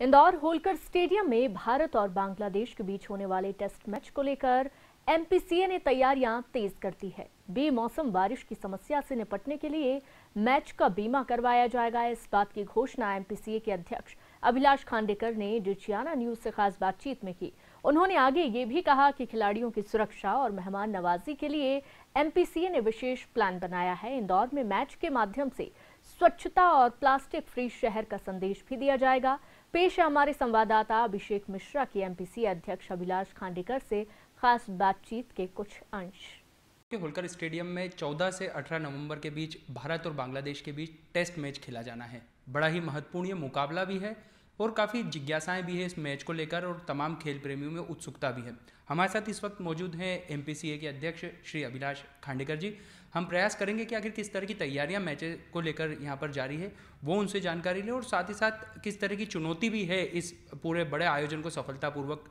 Indore Holkar stadium में भारत और बांग्लादेश के बीच होने वाले टेस्ट मैच को लेकर एमपीसीए ने तैयारियाँ तेज कर दी है। बेमौसम बारिश की समस्या से निपटने के लिए मैच का बीमा करवाया जाएगा। इस बात की घोषणा एमपीसीए के अध्यक्ष अभिलाष खांडेकर ने डिचियाना न्यूज़ से खास बातचीत में की। उन्होंने आगे ये भी कहा कि खिलाड़ियों की सुरक्षा और मेहमान नवाजी के लिए एमपीसीए ने विशेष प्लान बनाया है। इंदौर में मैच के माध्यम से स्वच्छता और प्लास्टिक फ्री शहर का संदेश भी दिया जाएगा। पेश है हमारे संवाददाता अभिषेक मिश्रा की एमपीसी अध्यक्ष अभिलाष खांडेकर से खास बातचीत के कुछ अंश। के होलकर स्टेडियम में 14 से 18 नवंबर के बीच भारत और बांग्लादेश के बीच टेस्ट मैच खेला जाना है। बड़ा ही महत्वपूर्ण ये मुकाबला भी है और काफ़ी जिज्ञासाएँ भी है इस मैच को लेकर और तमाम खेल प्रेमियों में उत्सुकता भी है। हमारे साथ इस वक्त मौजूद हैं एमपीसीए के अध्यक्ष श्री अभिलाष खांडेकर जी। हम प्रयास करेंगे कि आखिर किस तरह की तैयारियाँ मैच को लेकर यहाँ पर जारी है, वो उनसे जानकारी लें और साथ ही साथ किस तरह की चुनौती भी है इस पूरे बड़े आयोजन को सफलतापूर्वक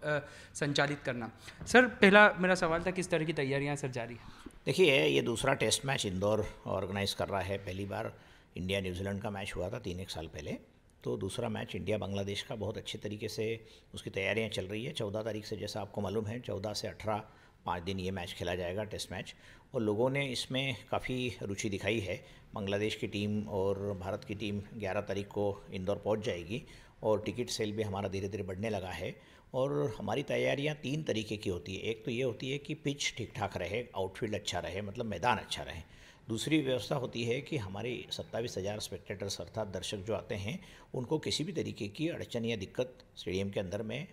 संचालित करना। सर, पहला मेरा सवाल था किस तरह की तैयारियाँ सर जारी है? देखिए, ये दूसरा टेस्ट मैच इंदौर ऑर्गेनाइज कर रहा है। पहली बार इंडिया न्यूजीलैंड का मैच हुआ था तीन एक साल पहले। तो दूसरा मैच इंडिया बांग्लादेश का बहुत अच्छे तरीके से उसकी तैयारियाँ चल रही है। चौदह तारीख से जैसा आपको मालूम है, चौदह से अठारह पाँच दिन ये मैच खेला जाएगा टेस्ट मैच और लोगों ने इसमें काफ़ी रुचि दिखाई है। बांग्लादेश की टीम और भारत की टीम 11 तारीख को इंदौर पहुँच जाएगी और टिकट सेल भी हमारा धीरे धीरे बढ़ने लगा है। और हमारी तैयारियाँ तीन तरीके की होती है। एक तो ये होती है कि पिच ठीक ठाक रहे आउटफील्ड अच्छा रहे मतलब मैदान अच्छा रहे। दूसरी व्यवस्था होती है कि हमारे सत्ताईस हज़ार स्पेक्टेटर्स अर्थात दर्शक जो आते हैं, उनको किसी भी तरीके की अड़चन या दिक्कत स्टेडियम के अंदर में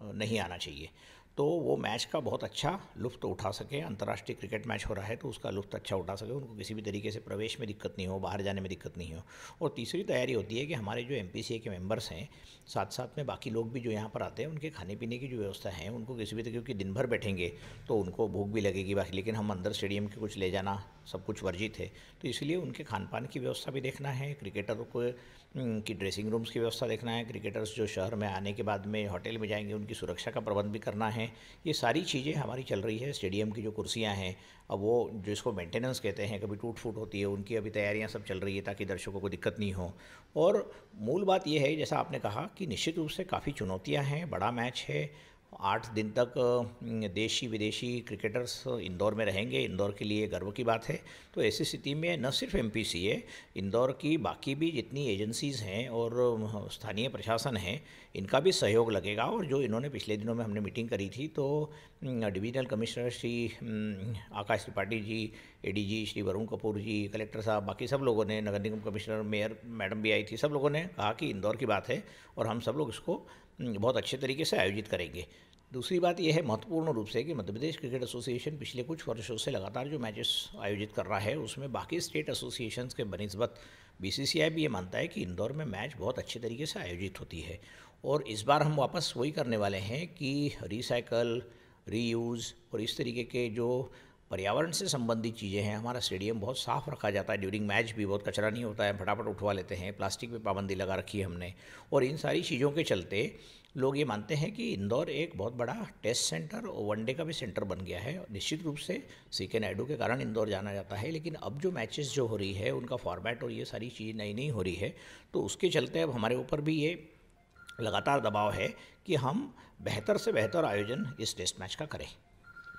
नहीं आना चाहिए। तो वो मैच का बहुत अच्छा लुफ्त उठा सके, अंतर्राष्ट्रीय क्रिकेट मैच हो रहा है तो उसका लुफ्त अच्छा उठा सके, उनको किसी भी तरीके से प्रवेश में दिक्कत नहीं हो, बाहर जाने में दिक्कत नहीं हो। और तीसरी तैयारी होती है कि हमारे जो एमपीसीए के मेंबर्स हैं साथ साथ में बाकी लोग भी जो यहाँ पर आते हैं, उनके खाने पीने की जो व्यवस्था है, उनको किसी भी तरीके की दिन भर बैठेंगे तो उनको भूख भी लगेगी बाकी, लेकिन हम अंदर स्टेडियम के कुछ ले जाना सब कुछ वर्जित है। तो इसलिए उनके खान पान की व्यवस्था भी देखना है, क्रिकेटरों को की ड्रेसिंग रूम्स की व्यवस्था देखना है, क्रिकेटर्स जो शहर में आने के बाद में होटल में जाएँगे, उनकी सुरक्षा का प्रबंध भी करना है। ये सारी चीज़ें हमारी चल रही है, स्टेडियम की जो कुर्सियाँ हैं, अब वो जो इसको मेंटेनेंस कहते हैं, कभी टूट फूट होती है, उनकी अभी तैयारियाँ सब चल रही है ताकि दर्शकों को दिक्कत नहीं हो। और मूल बात यह है, जैसा आपने कहा कि निश्चित रूप से काफ़ी चुनौतियाँ हैं, बड़ा मैच है आठ दिन तक देशी विदेशी क्रिकेटर्स इंदौर में रहेंगे। इंदौर के लिए गर्व की बात है। तो ऐसी स्थिति में न सिर्फ़ है, इंदौर की बाकी भी जितनी एजेंसीज़ हैं और स्थानीय प्रशासन हैं, इनका भी सहयोग लगेगा। और जो इन्होंने पिछले दिनों में हमने मीटिंग करी थी तो divisional commissioner Shri Akash Tripathi ji ADG Shri Varun Kapoor ji, collector साहब, बाकी सब लोगों ने, नगर निगम कमिश्नर, मेयर, मैडम भी आई थी, सब लोगों ने कहा कि इंदौर की बात है और हम सब लोग इसको बहुत अच्छे तरीके से आयोजित करेंगे। दूसरी बात यह है, महत्वपूर्ण रूप से कि मध्य प्रदेश क्रिकेट एसोसिएशन पिछले कुछ वर्षों से लगातार जो मैचेस आयोजित कर रहा है, उसमें बाकी स्टेट एसोसिएशंस के बनस्बत बीसीसीआई भी ये मानता है कि इंदौर में मैच बहुत अच्छे तरीके से आयोजित होती है। और इस बार हम वापस वही करने वाले हैं कि रिसाइकल रीयूज़ और इस तरीके के जो पर्यावरण से संबंधित चीज़ें हैं, हमारा स्टेडियम बहुत साफ़ रखा जाता है। ड्यूरिंग मैच भी बहुत कचरा नहीं होता है, फटाफट उठवा लेते हैं, प्लास्टिक पे पाबंदी लगा रखी है हमने। और इन सारी चीज़ों के चलते लोग ये मानते हैं कि इंदौर एक बहुत बड़ा टेस्ट सेंटर और वनडे का भी सेंटर बन गया है। निश्चित रूप से सी के नायडू के कारण इंदौर जाना जाता है, लेकिन अब जो मैचेस जो हो रही है, उनका फॉर्मेट और ये सारी चीज़ नई नई हो रही है तो उसके चलते अब हमारे ऊपर भी ये लगातार दबाव है कि हम बेहतर से बेहतर आयोजन इस टेस्ट मैच का करें।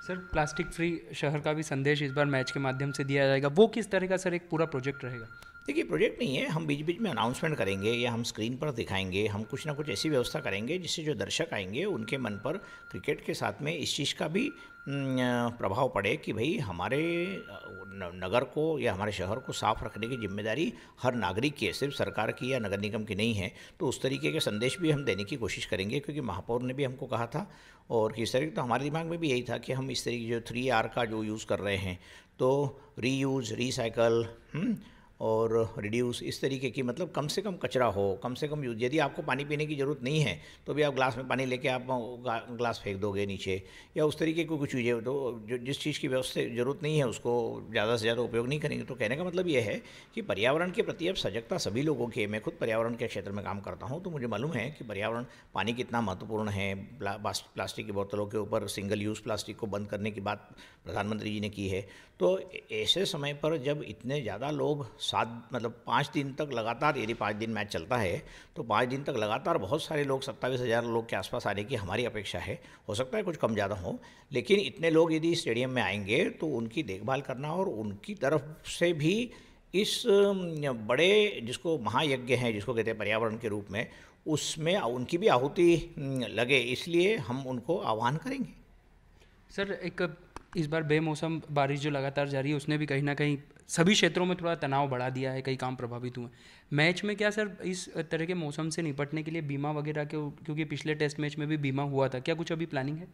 सर, प्लास्टिक फ्री शहर का भी संदेश इस बार मैच के माध्यम से दिया जाएगा। वो किस तरह का, सर, एक पूरा प्रोजेक्ट रहेगा? देखिए, प्रोजेक्ट नहीं है। हम बीच बीच में अनाउंसमेंट करेंगे या हम स्क्रीन पर दिखाएँगे, हम कुछ ना कुछ ऐसी व्यवस्था करेंगे जिससे जो दर्शक आएँगे, उनके मन पर क्रिकेट के साथ में इस चीज़ का भी प्रभाव पड़े कि भाई हमारे नगर को या हमारे शहर को साफ़ रखने की ज़िम्मेदारी हर नागरिक की है। सिर्फ़ सरकार की या नगर निगम की नहीं है। तो उस तरीके के संदेश भी हम देने की कोशिश करेंगे क्योंकि महापौर ने भी हमको कहा था और किस तरीके तो हमारे दिमाग में भी यही था कि हम इस तरीके, जो थ्री आर का जो यूज़ कर रहे हैं तो रीयूज़ रिसाइकल और रिड्यूस इस तरीके की मतलब कम से कम कचरा हो, कम से कम यदि आपको पानी पीने की ज़रूरत नहीं है तो भी आप ग्लास में पानी लेके आप ग्लास फेंक दोगे नीचे, या उस तरीके की कुछ चीज़ें तो जो, जिस चीज़ की व्यवस्था ज़रूरत नहीं है, उसको ज़्यादा से ज़्यादा उपयोग नहीं करेंगे। तो कहने का मतलब ये है कि पर्यावरण के प्रति अब सजगता सभी लोगों की मैं खुद पर्यावरण के क्षेत्र में काम करता हूँ तो मुझे मालूम है कि पर्यावरण, पानी कितना महत्वपूर्ण है। प्लास्टिक की बोतलों के ऊपर सिंगल यूज़ प्लास्टिक को बंद करने की बात प्रधानमंत्री जी ने की है। तो ऐसे समय पर जब इतने ज़्यादा लोग सात मतलब पाँच दिन तक लगातार, यदि पाँच दिन मैच चलता है तो पाँच दिन तक लगातार बहुत सारे लोग, सत्ताईस हज़ार लोग के आसपास आने की हमारी अपेक्षा है। हो सकता है कुछ कम ज़्यादा हो, लेकिन इतने लोग यदि स्टेडियम में आएँगे तो उनकी देखभाल करना और उनकी तरफ़ से भी इस बड़े जिसको महायज्ञ हैं, जिसको कहते हैं पर्यावरण के रूप में, उसमें उनकी भी आहुति लगे, इसलिए हम उनको आह्वान करेंगे। सर, एक इस बार बेमौसम बारिश जो लगातार जारी है उसने भी कहीं ना कहीं सभी क्षेत्रों में थोड़ा तनाव बढ़ा दिया है कई काम प्रभावित हुए मैच में क्या सर इस तरह के मौसम से निपटने के लिए बीमा वगैरह के क्योंकि पिछले टेस्ट मैच में भी बीमा हुआ था क्या कुछ अभी प्लानिंग है?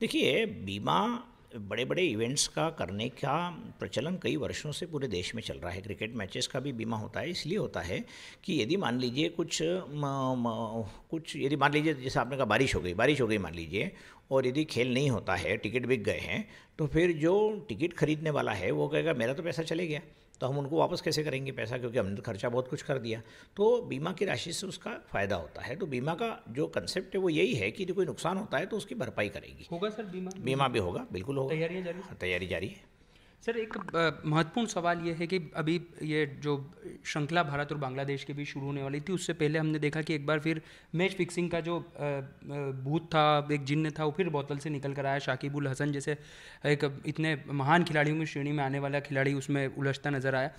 देखिए बीमा बड़े बड़े इवेंट्स का करने का प्रचलन कई वर्षों से पूरे देश में चल रहा है। क्रिकेट मैचेस का भी बीमा होता है इसलिए होता है कि यदि मान लीजिए कुछ म, म, कुछ यदि मान लीजिए जैसे आपने कहा बारिश हो गई बारिश हो गई मान लीजिए और यदि खेल नहीं होता है टिकट बिक गए हैं तो फिर जो टिकट खरीदने वाला है वो कहेगा मेरा तो पैसा चले गया। तो हम उनको वापस कैसे करेंगे पैसा? क्योंकि हमने तो खर्चा बहुत कुछ कर दिया। तो बीमा की राशि से उसका फ़ायदा होता है। तो बीमा का जो कंसेप्ट है वो यही है कि यदि कोई नुकसान होता है तो उसकी भरपाई करेगी। होगा सर बीमा? बीमा भी होगा बिल्कुल होगा। तैयारी जारी तैयारी जारी है। सर, एक महत्वपूर्ण सवाल ये है कि अभी ये जो श्रृंखला भारत और बांग्लादेश के बीच शुरू होने वाली थी, उससे पहले हमने देखा कि एक बार फिर मैच फिक्सिंग का जो भूत था, एक जिन्न था, वो फिर बोतल से निकल कर आया। शाकिबुल हसन जैसे एक इतने महान खिलाड़ियों की श्रेणी में आने वाला खिलाड़ी उसमें उलझता नज़र आया।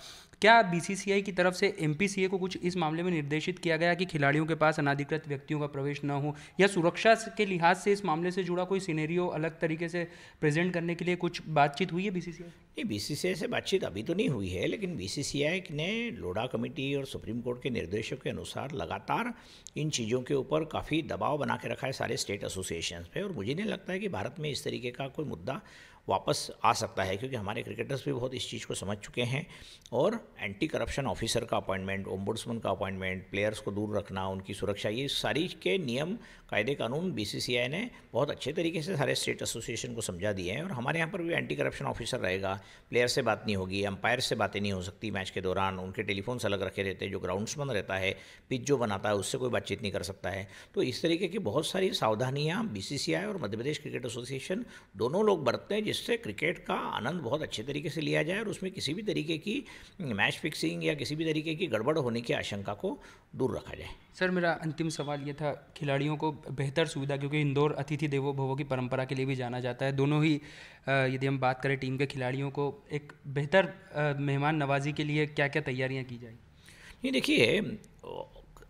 क्या बीसीसीआई की तरफ़ से एमपीसीए को कुछ इस मामले में निर्देशित किया गया कि खिलाड़ियों के पास अनाधिकृत व्यक्तियों का प्रवेश न हो? या सुरक्षा के लिहाज से इस मामले से जुड़ा कोई सीनेरियो अलग तरीके से प्रेजेंट करने के लिए कुछ बातचीत हुई है बीसीसीआई नहीं बीसीसीआई से बातचीत अभी तो नहीं हुई है, लेकिन बीसीसीआई ने लोढ़ा कमेटी और सुप्रीम कोर्ट के निर्देशों के अनुसार लगातार इन चीज़ों के ऊपर काफ़ी दबाव बना के रखा है सारे स्टेट एसोसिएशन पे। और मुझे नहीं लगता है कि भारत में इस तरीके का कोई मुद्दा वापस आ सकता है, क्योंकि हमारे क्रिकेटर्स भी बहुत इस चीज़ को समझ चुके हैं। और एंटी करप्शन ऑफिसर का अपॉइंटमेंट ओम्बुड्समैन का अपॉइंटमेंट प्लेयर्स को दूर रखना, उनकी सुरक्षा, ये सारी के नियम, कायदे, कानून बीसीसीआई ने बहुत अच्छे तरीके से सारे स्टेट एसोसिएशन को समझा दिए हैं और हमारे यहाँ पर भी एंटी करप्शन ऑफिसर रहेगा। प्लेयर से बात नहीं होगी अंपायर से बातें नहीं हो सकती मैच के दौरान, उनके टेलीफोन्स अलग रखे रहते हैं, जो ग्राउंड्समैन रहता है पिच जो बनाता है, उससे कोई बातचीत नहीं कर सकता है। तो इस तरीके की बहुत सारी सावधानियाँ बी और मध्य प्रदेश क्रिकेट एसोसिएशन दोनों लोग बरतते हैं, जिससे क्रिकेट का आनंद बहुत अच्छे तरीके से लिया जाए और उसमें किसी भी तरीके की मैच फिक्सिंग या किसी भी तरीके की गड़बड़ होने की आशंका को दूर रखा जाए। सर मेरा अंतिम सवाल ये था खिलाड़ियों को बेहतर सुविधा क्योंकि इंदौर अतिथि देवो भवो की परंपरा के लिए भी जाना जाता है। दोनों ही यदि हम बात करें टीम के खिलाड़ियों को एक बेहतर मेहमान नवाजी के लिए क्या क्या तैयारियाँ की जाए? नहीं देखिए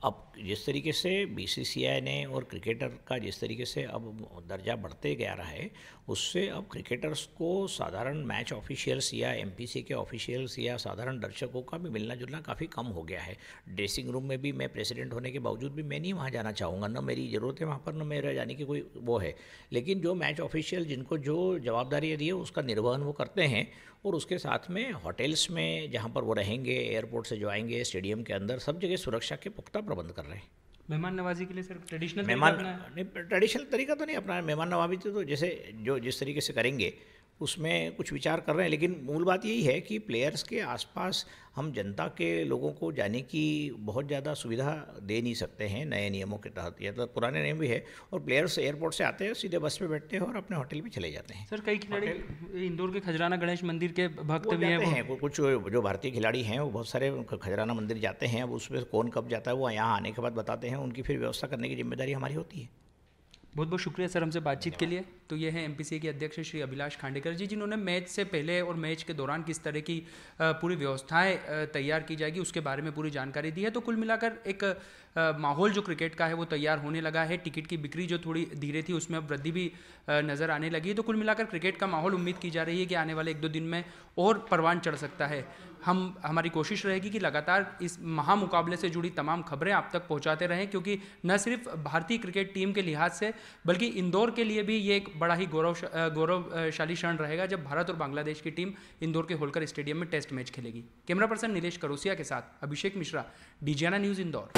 अब जिस तरीके से बीसीसीआई ने और क्रिकेटर का जिस तरीके से अब दर्जा बढ़ते गया रहा है, उससे अब क्रिकेटर्स को साधारण मैच ऑफिशियल्स या एमपीसी के ऑफिशियल्स या साधारण दर्शकों का भी मिलना जुलना काफ़ी कम हो गया है। ड्रेसिंग रूम में भी मैं प्रेसिडेंट होने के बावजूद भी मैं नहीं वहाँ जाना चाहूँगा। न मेरी ज़रूरत है वहाँ पर, न मेरा जाने की कोई वो है। लेकिन जो मैच ऑफिशियल जिनको जो जवाबदारी दी है, उसका निर्वहन वो करते हैं और उसके साथ में होटल्स में जहाँ पर वो रहेंगे एयरपोर्ट से जो आएँगे स्टेडियम के अंदर सब जगह सुरक्षा के पुख्ता प्रबंध कर रहे हैं। मेहमान नवाजी के लिए सर ट्रेडिशनल मेहमान नहीं ट्रेडिशनल तरीका तो नहीं अपना मेहमान नवाजी तो जैसे जो जिस तरीके से करेंगे उसमें कुछ विचार कर रहे हैं। लेकिन मूल बात यही है कि प्लेयर्स के आसपास हम जनता के लोगों को जाने की बहुत ज़्यादा सुविधा दे नहीं सकते हैं नए नियमों के तहत। या तो पुराने नियम भी है और प्लेयर्स एयरपोर्ट से आते हैं सीधे बस पे बैठते हैं और अपने होटल में चले जाते हैं। सर कई खिलाड़ी इंदौर के खजराना गणेश मंदिर के भक्त भी हैं कुछ जो भारतीय खिलाड़ी हैं वो बहुत सारे खजराना मंदिर जाते हैं अब उसमें कौन कब जाता है वो यहाँ आने के बाद बताते हैं उनकी फिर व्यवस्था करने की ज़िम्मेदारी हमारी होती है। बहुत बहुत शुक्रिया सर हमसे बातचीत के लिए। तो ये हैं एमपीसी के अध्यक्ष श्री अभिलाष खांडेकर जी, जिन्होंने मैच से पहले और मैच के दौरान किस तरह की पूरी व्यवस्थाएँ तैयार की जाएगी, उसके बारे में पूरी जानकारी दी है। तो कुल मिलाकर एक माहौल जो क्रिकेट का है वो तैयार होने लगा है। टिकट की बिक्री जो थोड़ी धीरे थी, उसमें अब वृद्धि भी नज़र आने लगी है। तो कुल मिलाकर क्रिकेट का माहौल उम्मीद की जा रही है कि आने वाले एक दो दिन में और परवान चढ़ सकता है। हम, हमारी कोशिश रहेगी कि लगातार इस महामुकाबले से जुड़ी तमाम खबरें आप तक पहुंचाते रहें, क्योंकि न सिर्फ़ भारतीय क्रिकेट टीम के लिहाज से, बल्कि इंदौर के लिए भी ये एक बड़ा ही गौरव गौरवशाली क्षण रहेगा जब भारत और बांग्लादेश की टीम इंदौर के होलकर स्टेडियम में टेस्ट मैच खेलेगी। कैमरा पर्सन नीलेश करोसिया के साथ अभिषेक मिश्रा डीजियाना न्यूज़ इंदौर।